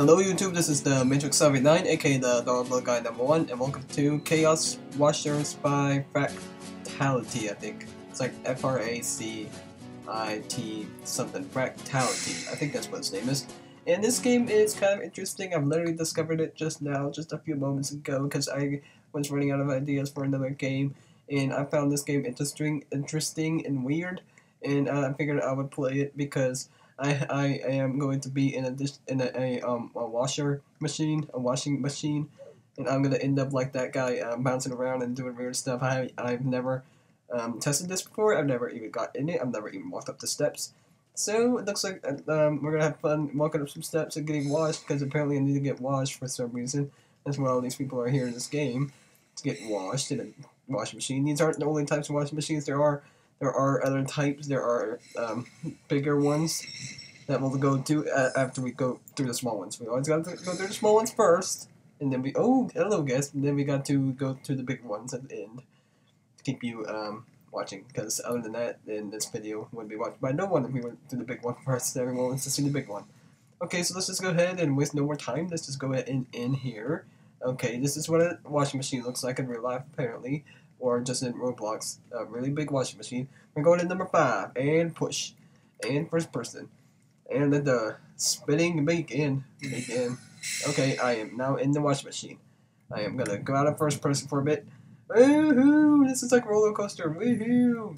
Hello YouTube, this is the Matrix 79, aka the Dogble Guy number 1, and welcome to Chaos Washers by Fractality, I think. It's like F-R-A-C-I-T something, Fractality, I think that's what its name is. And this game is kind of interesting, I've literally discovered it just now, just a few moments ago, because I was running out of ideas for another game, and I found this game interesting, interesting and weird, and uh, I figured I would play it because I, I am going to be in a in a, a um a washer machine, a washing machine, and I'm gonna end up like that guy, um, bouncing around and doing weird stuff. I I've never um, tested this before. I've never even got in it. I've never even walked up the steps. So it looks like um, we're gonna have fun walking up some steps and getting washed because apparently I need to get washed for some reason. That's why all these people are here in this game to get washed in a washing machine. These aren't the only types of washing machines there are. There are other types. There are um, bigger ones that we'll go to uh, after we go through the small ones. We always got to go through the small ones first, and then we oh hello guest, and then we got to go to the big ones at the end to keep you um, watching. Because other than that, then this video would be watched by no one if we went to the big one first. Everyone wants to see the big one. Okay, so let's just go ahead and waste no more time. Let's just go ahead and in here. Okay, this is what a washing machine looks like in real life, apparently or just in Roblox, a really big washing machine. We're going to number five, and push, and first person, and the spinning begin, begin. Okay, I am now in the washing machine. I am gonna go out of first person for a bit. Woohoo! This is like roller coaster. Woohoo!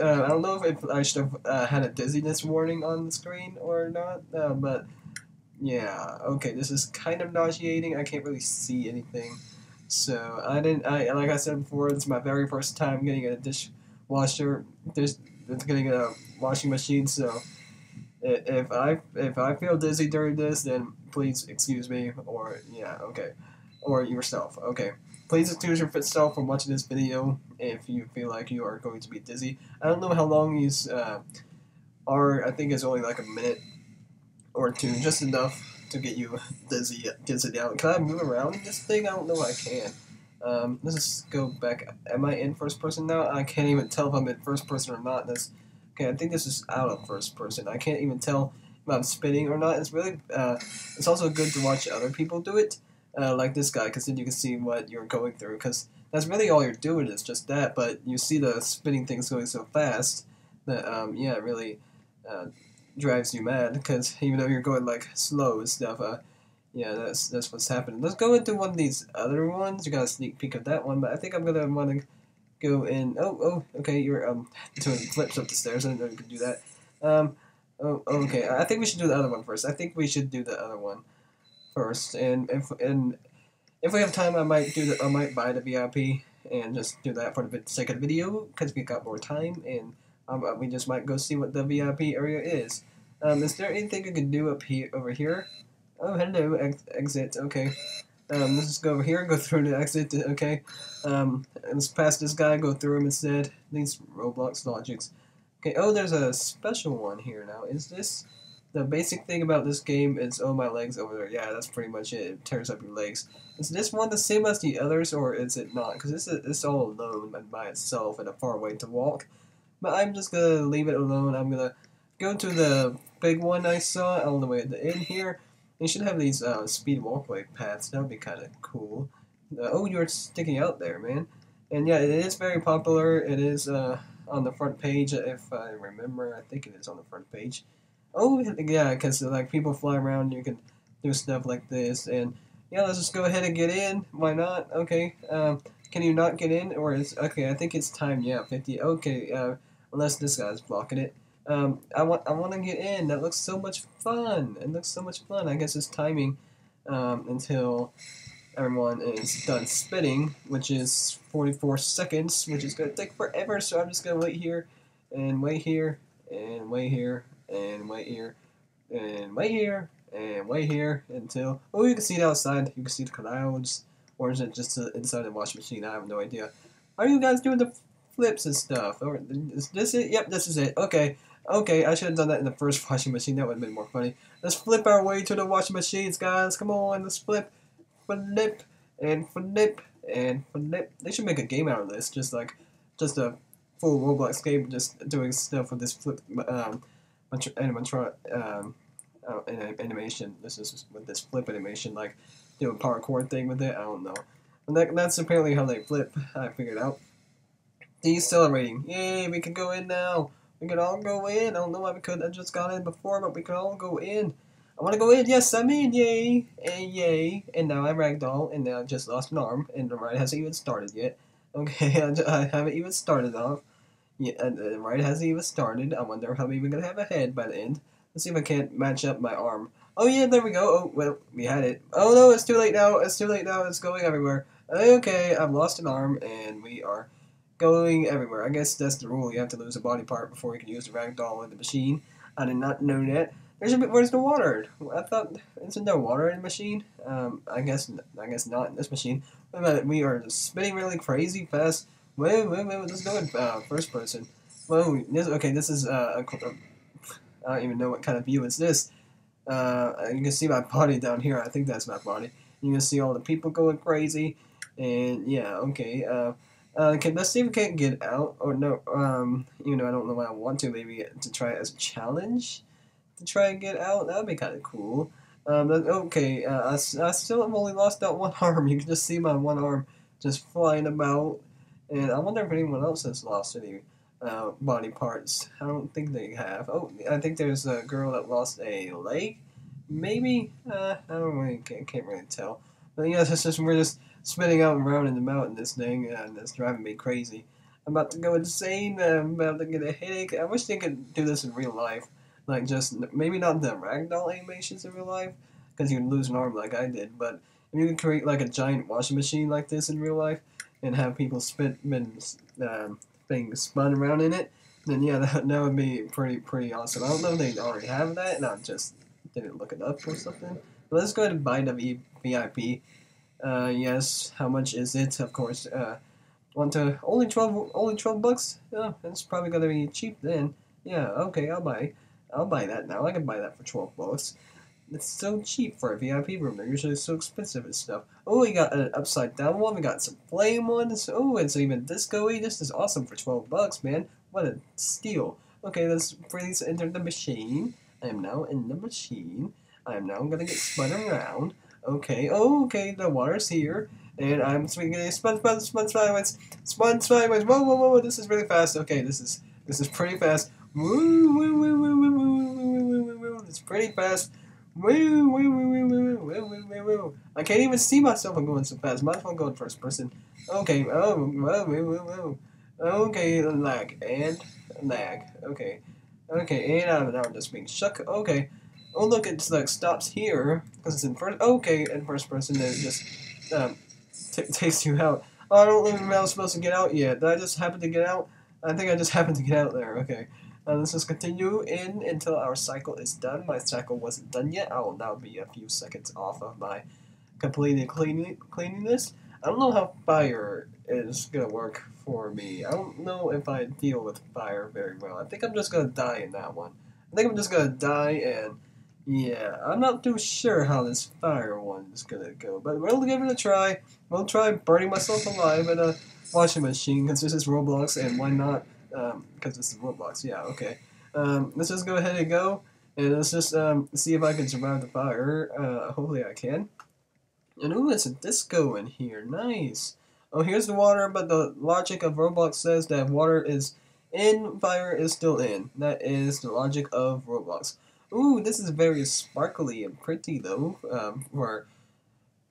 Uh, I don't know if I should have uh, had a dizziness warning on the screen or not, uh, but yeah. Okay, this is kind of nauseating. I can't really see anything. So I didn't. I like I said before, it's my very first time getting a dishwasher. Dish, getting a washing machine. So if I if I feel dizzy during this, then please excuse me. Or yeah, okay. Or yourself. Okay. Please excuse yourself from watching this video if you feel like you are going to be dizzy. I don't know how long these uh, are. I think it's only like a minute or two, just enough to get you dizzy, dizzy down. Can I move around this thing? I don't know I can. Um, let's just go back. Am I in first person now? I can't even tell if I'm in first person or not. This, okay, I think this is out of first person. I can't even tell if I'm spinning or not. It's really, uh, it's also good to watch other people do it, uh, like this guy, because then you can see what you're going through. Because that's really all you're doing is just that. But you see the spinning things going so fast that, um, yeah, really. Uh, drives you mad because even though you're going like slow and stuff, uh, yeah, that's that's what's happening. Let's go into one of these other ones. You got a sneak peek of that one, but I think I'm gonna want to go in. Oh, oh, okay, you're um doing flips up the stairs. I didn't know you could do that. Um, oh, okay. I think we should do the other one first. I think we should do the other one first, and if and if we have time, I might do the I might buy the VIP and just do that for the second video because we got more time and um, uh, we just might go see what the VIP area is. Um, is there anything we can do up here, over here? Oh, hello, ex exit, okay. Um, let's just go over here, and go through the exit, okay. Um, let's pass this guy, go through him instead. These Roblox logics. Okay, oh, there's a special one here now. Is this... The basic thing about this game is, oh, my legs over there. Yeah, that's pretty much it. It tears up your legs. Is this one the same as the others, or is it not? Because this is it's all alone and by itself and a far way to walk. But I'm just gonna leave it alone. I'm gonna go to the big one I saw all the way at the end here. They should have these uh, speed walkway paths. That would be kind of cool. Uh, oh, you're sticking out there, man. And yeah, it is very popular. It is uh, on the front page, if I remember. I think it is on the front page. Oh, yeah, because like people fly around, you can do stuff like this. And yeah, let's just go ahead and get in. Why not? Okay. Um, can you not get in? Or is okay? I think it's time. Yeah, 50. Okay. Uh, unless this guy's blocking it. Um, I want I want to get in. That looks so much fun. It looks so much fun. I guess it's timing um, until everyone is done spitting, which is 44 seconds, which is going to take forever. So I'm just going to wait here and wait here and wait here and wait here and wait here and wait here until oh you can see it outside. You can see the clouds, or is it just inside the washing machine? I have no idea. Are you guys doing the flips and stuff. Or is this it? Yep, this is it. Okay. Okay, I should have done that in the first washing machine. That would have been more funny. Let's flip our way to the washing machines, guys. Come on, let's flip, flip, and flip, and flip. They should make a game out of this, just like, just a full Roblox game, just doing stuff with this flip, um, um, uh, animation. This is with this flip animation, like do a parkour thing with it. I don't know. And that, that's apparently how they flip. I figured out. Decelerating. Yay, we can go in now. We can all go in. I don't know why we could have just got in before, but we can all go in. I want to go in. Yes, I'm in. Yay. And yay. And now I'm ragdoll, and now I just lost an arm, and the ride hasn't even started yet. Okay, I, haven't even started off. Yeah, and uh, the ride hasn't even started. I wonder how I'm even going to have a head by the end. Let's see if I can't match up my arm. Oh yeah, there we go. Oh, well, we had it. Oh no, it's too late now. It's too late now. It's going everywhere. Okay, I've lost an arm, and we are going everywhere. I guess that's the rule. You have to lose a body part before you can use the ragdoll in the machine. I did not know that. There's a bit. Where's the water? I thought isn't there water in the machine? Um, I guess I guess not in this machine. But we are spinning really crazy fast. Wait, wait, wait. Let's go in uh, first person. Whoa, this, okay, this is uh, a, a, I don't even know what kind of view is this. Uh, you can see my body down here. I think that's my body. You can see all the people going crazy, and yeah, okay. Uh, uh, can let's see if we can get out or no. Um, you know, I don't know why I want to. Maybe to try it as a challenge to try and get out. That'd be kind of cool. Um, okay. Uh, I, I still have only lost that one arm. You can just see my one arm just flying about, and I wonder if anyone else has lost any uh, body parts. I don't think they have. Oh, I think there's a girl that lost a leg. Maybe. Uh, I don't really can't, can't really tell. But yeah, it's just we're just spinning out and around in the mountain. This thing and it's driving me crazy. I'm about to go insane. I'm about to get a headache. I wish they could do this in real life. Like just maybe not the ragdoll animations in real life, because you'd lose an arm like I did. But if you could create like a giant washing machine like this in real life and have people spin, um, being spun around in it, then yeah, that, that would be pretty pretty awesome. I don't know if they already have that, and I just didn't look it up or something. But let's go ahead and buy the VIP. Uh, yes, how much is it? Of course, uh, want to only twelve only twelve bucks? Yeah, it's probably gonna be cheap then. Yeah, okay, I'll buy. I'll buy that now. I can buy that for twelve bucks. It's so cheap for a VIP room. They're usually so expensive and stuff. Oh, we got an upside down one. We got some flame ones. Oh, and it's even disco-y. This is awesome for 12 bucks, man. What a steal. Okay, let's please enter the machine. I am now in the machine. I am now gonna get spun around. Okay, oh, okay, the water's here. And I'm swinging spun, spun, spun spun sideways. Whoa, whoa, whoa, this is really fast. Okay, this is this is pretty fast. Woo, woo, woo, woo, woo, woo, woo, woo, woo, woo. It's pretty fast. Woo, woo, woo, woo, woo, woo, woo, woo, woo. I can't even see myself. I'm going so fast. Might as well go in first person. Okay. Oh, whoa, woo, woo, woo. Okay, lag and lag. Okay. Okay, and I'm just being shook. Okay. Oh, look, it's like stops here because it's in first. Okay, in first person, it just um, takes you out. Oh, I don't even know I was supposed to get out yet. Did I just happen to get out? I think I just happened to get out there. Okay. Uh, let's just continue in until our cycle is done. My cycle wasn't done yet. I will now be a few seconds off of my completing cleaning cleaning this. I don't know how fire is gonna work for me. I don't know if I deal with fire very well. I think I'm just gonna die in that one. I think I'm just gonna die and yeah, I'm not too sure how this fire one is gonna go, but we'll give it a try. We'll try burning myself alive in a washing machine because this is Roblox and why not um, because it's Roblox. Yeah, okay. Um, let's just go ahead and go, and let's just um, see if I can survive the fire. Uh, hopefully I can. And ooh, it's a disco in here. Nice. Oh, here's the water, but the logic of Roblox says that water is in, fire is still in. That is the logic of Roblox. Ooh, this is very sparkly and pretty though, um, for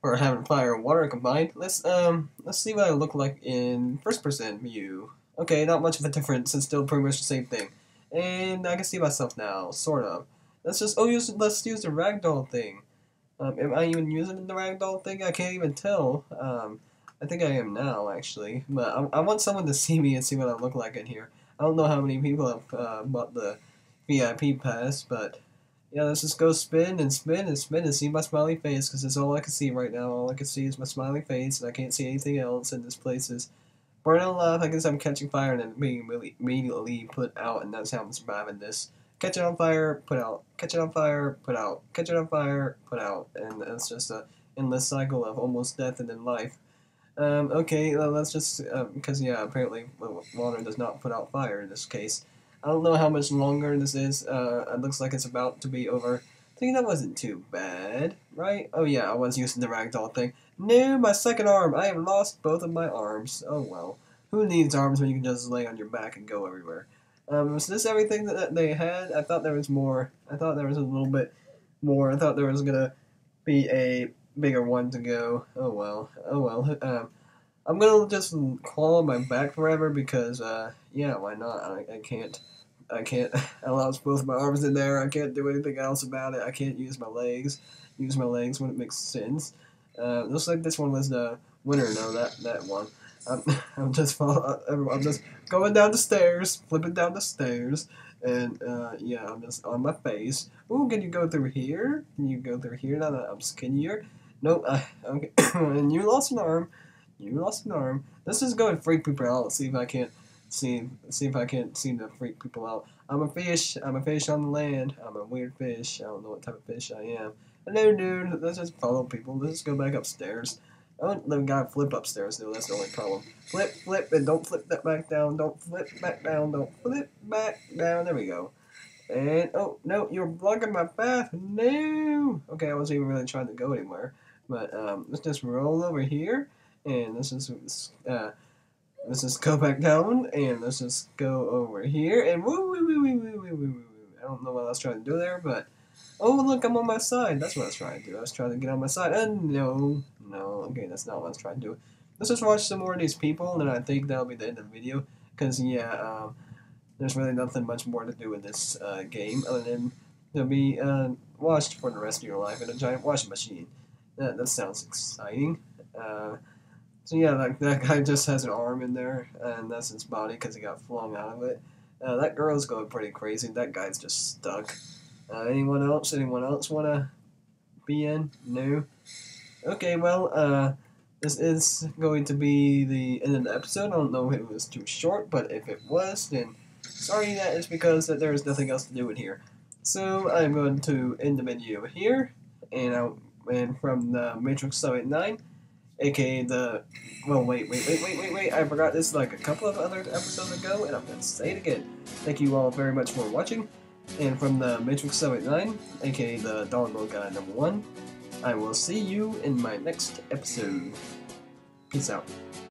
for having fire and water combined. Let's um let's see what I look like in first person view. Okay, not much of a difference. It's still pretty much the same thing. And I can see myself now, sort of. Let's just, oh, use, let's use the ragdoll thing. Um, am I even using the ragdoll thing? I can't even tell. Um, I think I am now, actually. But I, I, want someone to see me and see what I look like in here. I don't know how many people have uh, bought the VIP pass, but yeah, let's just go spin and spin and spin and see my smiling face, because that's all I can see right now. All I can see is my smiling face, and I can't see anything else, and this place is Burning alive, I guess I'm catching fire and then being really immediately put out, and that's how I'm surviving this. Catch it on fire, put out. Catch it on fire, put out. Catch it on fire, put out. And it's just a endless cycle of almost death and then life. Um, okay, let's just, because, um, yeah, apparently water does not put out fire in this case. I don't know how much longer this is. Uh, it looks like it's about to be over. I think that wasn't too bad, right? Oh yeah, I was using the ragdoll thing. No, my second arm! I have lost both of my arms. Oh well. Who needs arms when you can just lay on your back and go everywhere? Um, was this everything that they had? I thought there was more. I thought there was a little bit more. I thought there was gonna be a bigger one to go. Oh well. Oh well. Um, I'm gonna just claw on my back forever because, uh, yeah, why not? I, I can't. I can't. I lost both my arms in there. I can't do anything else about it. I can't use my legs. Use my legs when it makes sense. Uh, looks like this one was the winner. No, that that one. I'm, I'm just follow, I'm just going down the stairs, flipping down the stairs, and uh, yeah, I'm just on my face. Ooh, can you go through here? Can you go through here now that I'm skinnier? Nope. Okay. and you lost an arm. You lost an arm. Let's just go and freak people out. See if I can't see see if I can't seem to freak people out. I'm a fish. I'm a fish on the land. I'm a weird fish. I don't know what type of fish I am. Hello, dude. Let's just follow people. Let's just go back upstairs. Oh, the guy flip upstairs though. That's the only problem. Flip, flip, and don't flip that back down. Don't flip back down. Don't flip back down. There we go. And oh no, you're blocking my path. No. Okay, I wasn't even really trying to go anywhere. But um, let's just roll over here, and let's just uh, let's just go back down, and let's just go over here, and woo woo woo woo woo woo woo. I don't know what I was trying to do there, but oh look, I'm on my side. That's what I was trying to do. I was trying to get on my side, and no, no, okay, that's not what I was trying to do. Let's just watch some more of these people, and then I think that'll be the end of the video. Cause yeah, um, there's really nothing much more to do in this uh, game other than to be uh, watched for the rest of your life in a giant washing machine. That, that sounds exciting. Uh, so yeah, like that guy just has an arm in there, and that's his body because he got flung out of it. Uh, that girl's going pretty crazy. That guy's just stuck. Uh, anyone else? Anyone else want to be in? No. Okay, well, uh, this is going to be the end of the episode. I don't know if it was too short, but if it was, then sorry that is because that there is nothing else to do in here. So I'm going to end the video here, and I and from the Matrix 79, aka the well wait wait wait wait wait wait I forgot this like a couple of other episodes ago, and I'm gonna say it again. Thank you all very much for watching, and from the Matrix 79, aka the Doggo Guy number one. I will see you in my next episode. Peace out.